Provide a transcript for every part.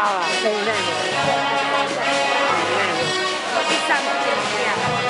到了，等一下。等。我第三。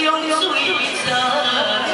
留住一生